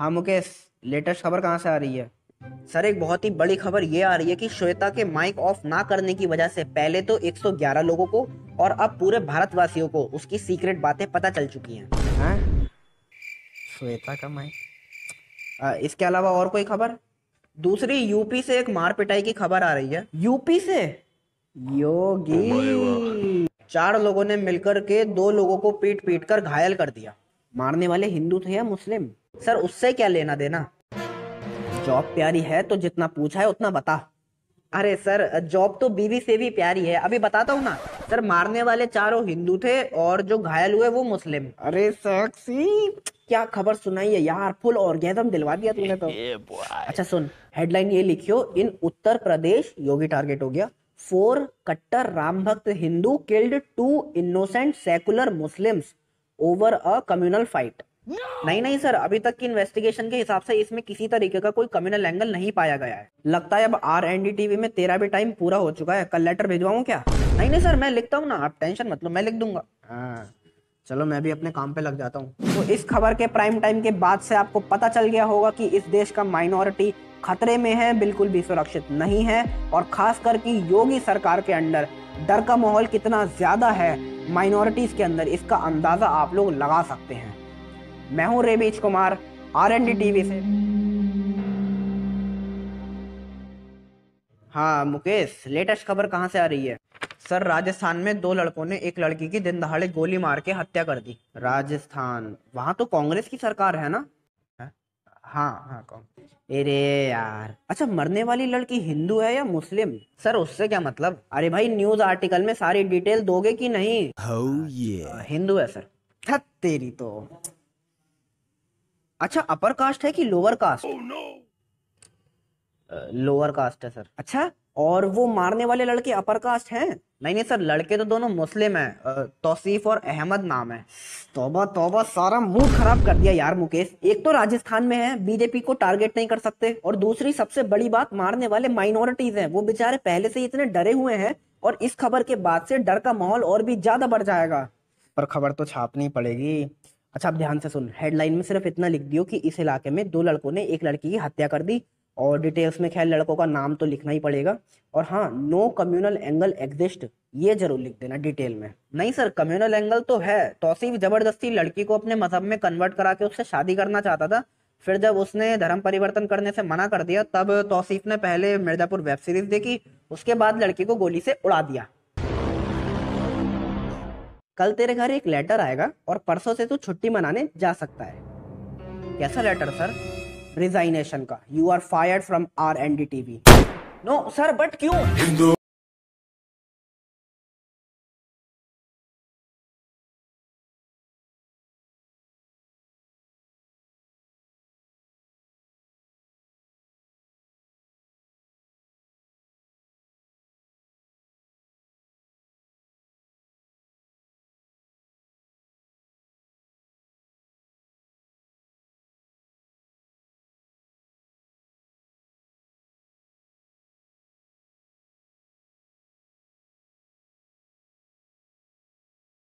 हाँ मुकेश लेटेस्ट खबर कहाँ से आ रही है? सर एक बहुत ही बड़ी खबर ये आ रही है कि श्वेता के माइक ऑफ़ ना करने की वजह से पहले तो 111 लोगों को और अब पूरे भारतवासियों को उसकी सीक्रेट बातें पता चल चुकी हैं। हैं? श्वेता का माइक? इसके अलावा और कोई खबर? दूसरी यूपी से एक मार पिटाई की खबर आ रही है। यूपी से? योगी! चार लोगों ने मिलकर के दो लोगों को पीट पीट कर घायल कर दिया। मारने वाले हिंदू थे या मुस्लिम? सर उससे क्या लेना देना? जॉब प्यारी है तो जितना पूछा है उतना बता। अरे सर जॉब तो बीवी से भी प्यारी है। अभी बताता हूँ ना। सर मारने वाले चारों हिंदू थे और जो घायल हुए वो मुस्लिम। अरे सेक्सी क्या खबर सुनाई है यार? फुल ऑर्गेजम दिलवा दिया तूने तो। अच्छा सुन हेडलाइन ये लिखियो इन उत्तर प्रदेश योगी टारगेट हो गया। Four kattar Ram bhakt Hindu killed two innocent secular Muslims over a communal fight नहीं नहीं सर अभी तक की इन्वेस्टिगेशन के हिसाब से इसमें किसी तरीके का कोई कम्युनल एंगल नहीं पाया गया है। लगता है अब आर एन डी टीवी में तेरा भी टाइम पूरा हो चुका है। कल लेटर भिजवाऊं क्या? नहीं नहीं सर मैं लिखता हूँ ना। आप टेंशन मत लो मैं लिख दूँगा। हाँ। चलो मैं भी अपने काम पे लग जाता हूँ। तो इस खबर के प्राइम टाइम के बाद से आपको पता चल गया होगा कि इस देश का माइनॉरिटी खतरे में है बिल्कुल भी सुरक्षित नहीं है और खास करके योगी सरकार के अंडर डर का माहौल कितना ज़्यादा है माइनॉरिटीज के अंदर इसका अंदाज़ा आप लोग लगा सकते हैं। मैं हूँ Ravish Kumar R N D TV से। हाँ मुकेश लेटेस्ट खबर कहाँ से आ रही है? सर राजस्थान में दो लड़कों ने एक लड़की की दिन दहाड़े गोली मार के हत्या कर दी। राजस्थान वहाँ तो कांग्रेस की सरकार है ना? हाँ? हाँ कौन अरे यार अच्छा मरने वाली लड़की हिंदू है या मुस्लिम? सर उससे क्या मतलब? अरे भाई न्यूज़ आर्टिकल में सारी डिटेल दोगे कि नहीं? Oh, yeah. हिंदू है सर। तेरी तो। अच्छा अपर कास्ट है कि lower caste oh, no. Lower caste है सर अच्छा और वो मारने वाले लड़के अपर कास्ट हैं? नहीं नहीं सर लड़के तो दोनों मुस्लिम हैं। तौसीफ और अहमद नाम है। तौबा तौबा सारा मूड खराब कर दिया यार मुकेश। एक तो राजस्थान में है बीजेपी को टारगेट नहीं कर सकते। और दूसरी सबसे बड़ी बात मारने वाले माइनॉरिटीज हैं। वो बेचारे पहले से इतने डरे हुए हैं और इस खबर के बाद से डर का माहौल और भी ज़्यादा बढ़ जाएगा। पर खबर तो छापनी पड़ेगी। अच्छा आप ध्यान से सुन। हेडलाइन में सिर्फ़ इतना लिख दियो कि इस इलाके में दो लड़कों ने एक लड़की की हत्या कर दी और डिटेल्स में खैर लड़कों का नाम तो लिखना ही पड़ेगा। और हाँ नो कम्युनल एंगल एग्जिस्ट ये ज़रूर लिख देना डिटेल में। नहीं सर कम्युनल एंगल तो है। तोसीफ ज़बरदस्ती लड़की को अपने मज़हब में कन्वर्ट करा के उससे शादी करना चाहता था। फिर जब उसने धर्म परिवर्तन करने से मना कर दिया, तब तौसीफ ने पहले मिर्जापुर वेब सीरीज़ देखी, उसके बाद लड़की को गोली से उड़ा दिया। कल तेरे घर एक लेटर आएगा और परसों से तू छुट्टी मनाने जा सकता है। कैसा लेटर सर रिजाइनेशन का। You are fire from R N D TV no sir but क्यों?